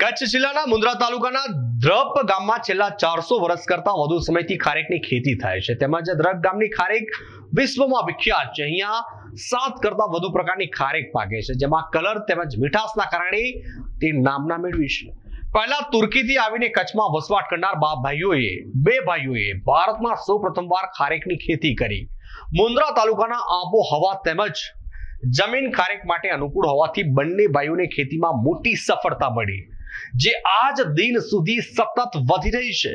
કચ્છ જિલ્લાના મુન્દ્રા તાલુકાના દ્રપ ગામમાં છેલ્લા ચારસો વર્ષ કરતા વધુ સમયથી ખારેકની ખેતી થાય છે. તેમજ દ્રપ ગામની ખારેક વિશ્વમાં વિખ્યાત છે. અહીંયા સાત કરતા વધુ પ્રકારની ખારેક પાકે છે. જેમાં કલર તેમજ મીઠાશના કારણે તે નામના મેળવી છે. પહેલા તુર્કીથી આવીને કચ્છમાં વસવાટ કરનાર બા ભાઈઓએ, બે ભાઈઓએ ભારતમાં સૌ પ્રથમવાર ખારેકની ખેતી કરી. મુન્દ્રા તાલુકાના આબોહવા તેમજ જમીન ખારેક માટે અનુકૂળ હોવાથી બંને ભાઈઓને ખેતીમાં મોટી સફળતા મળી. જે આજ દિન સુધી સતત વધી રહી છે.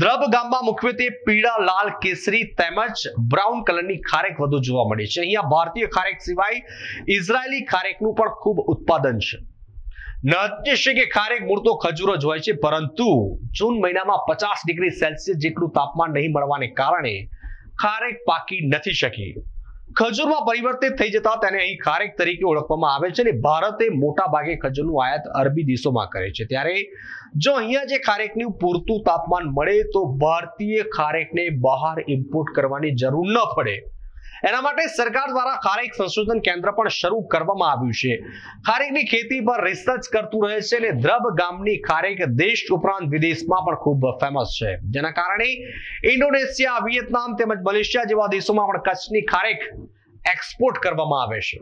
દ્રબ ગામમાં મુખ્યત્વે પીળા, લાલ, કેસરી તેમજ બ્રાઉન કલરની ખારેક વધુ જોવા મળી છે. અહીંયા ભારતીય ખારેક સિવાય ઇઝરાયેલી ખારેકનું પણ ખૂબ ઉત્પાદન છે. નત્ય છે કે ખારેક મૂળ તો ખજૂર જ હોય છે, પરંતુ જૂન મહિનામાં પચાસ ડિગ્રી સેલ્સિયસ જેટલું તાપમાન નહીં મળવાને કારણે ખારેક પાકી નથી શકી. ખજૂરમાં પરિવર્તિત થઈ જતા તેને અહીં ખારેક તરીકે ઓળખવામાં આવે છે અને ભારતે મોટા ભાગે ખજૂરનું આયાત અરબી દેશોમાં કરે છે. ત્યારે જો અહીંયા જે ખારેકનું પૂરતું તાપમાન મળે તો ભારતીય ખારેકને બહાર ઇમ્પોર્ટ કરવાની જરૂર ન પડે. એના માટે સરકાર દ્વારા ખારેક સંશોધન કેન્દ્ર પણ શરૂ કરવામાં આવ્યું છે. ખારેકની ખેતી પર રિસર્ચ કરતું રહે છે અને દ્રબ ગામની ખારેક દેશ ઉપરાંત વિદેશમાં પણ ખૂબ ફેમસ છે. જેના કારણે ઇન્ડોનેશિયા, વિયેતનામ તેમજ મલેશિયા જેવા દેશોમાં પણ કચ્છની ખારેક એક્સપોર્ટ કરવામાં આવે છે.